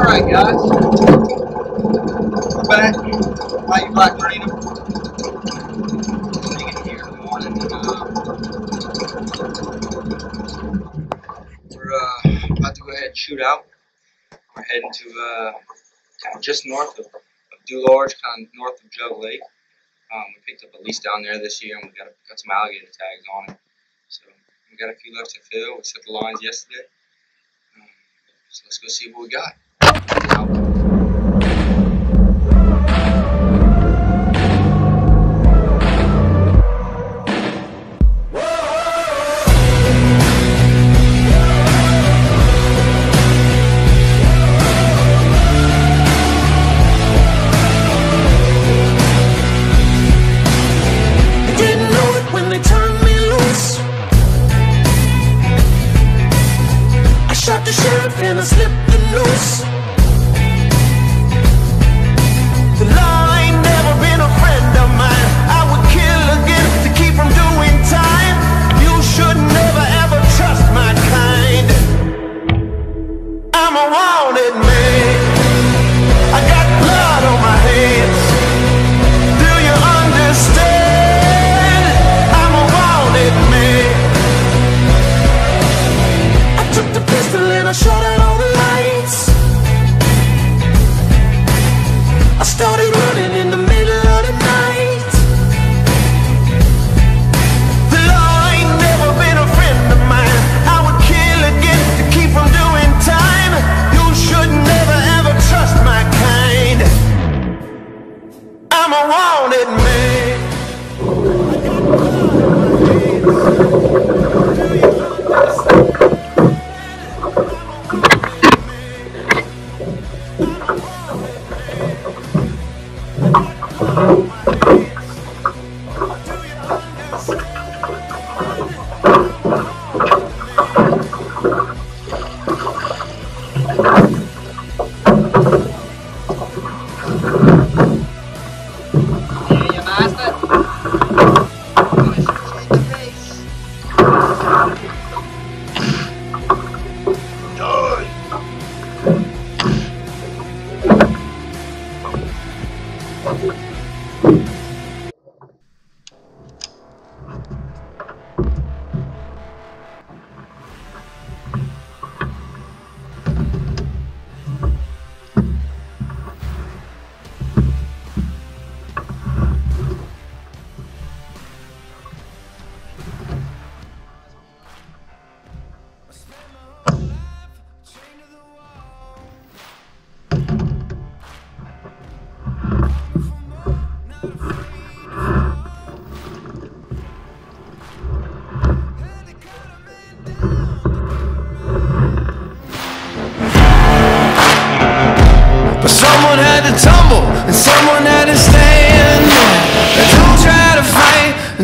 Alright guys, we're back. Mighty Black Marina. Uh, we're uh, about to go ahead and shoot out. We're heading to uh, kind of just north of, of Dularge, kind of north of Jug Lake. Um, we picked up a lease down there this year and we got, a, got some alligator tags on it. So we got a few left to fill. We set the lines yesterday. Um, so let's go see what we got. Sheriff and I slipped the noose.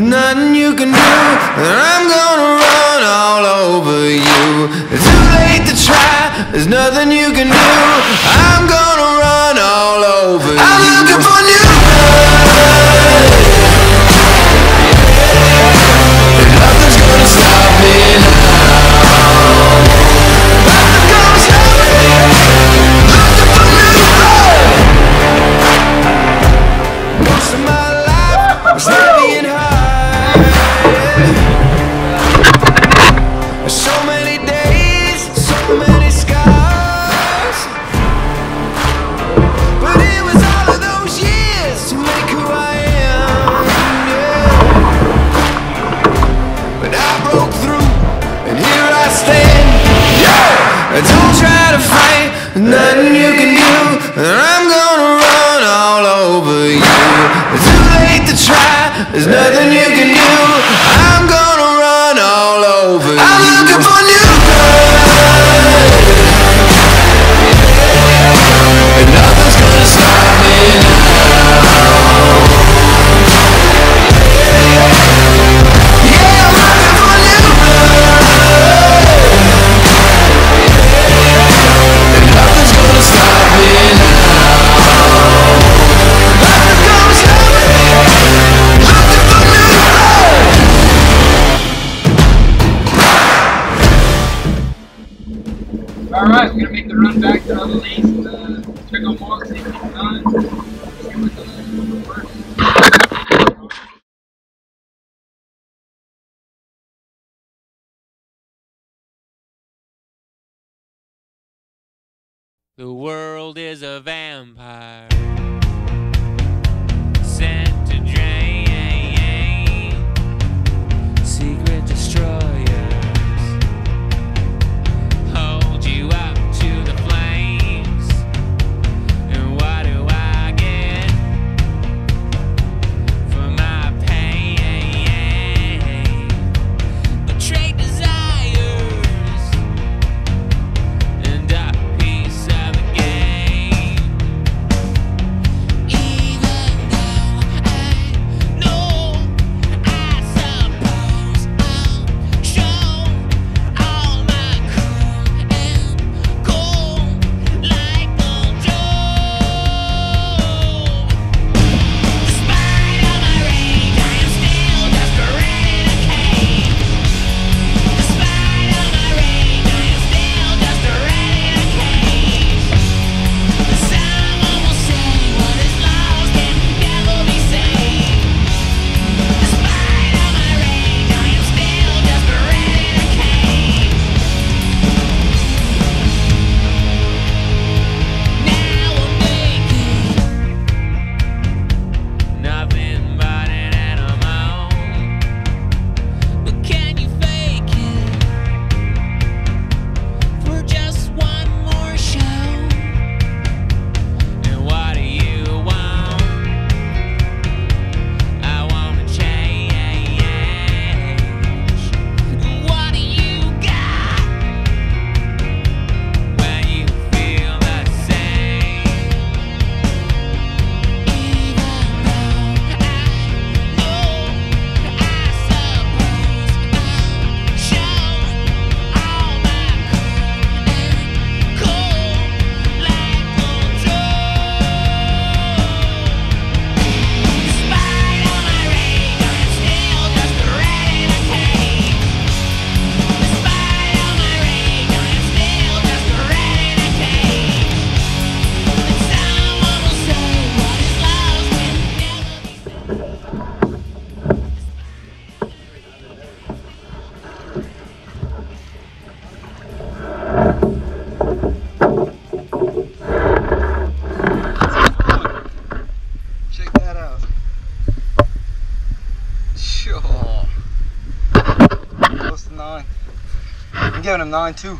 nothing you can do. I'm gonna run all over you. Too late to try, there's nothing you can do. I Nothing you can do. The world is a vampire giving him nine too.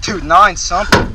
Dude, nine something.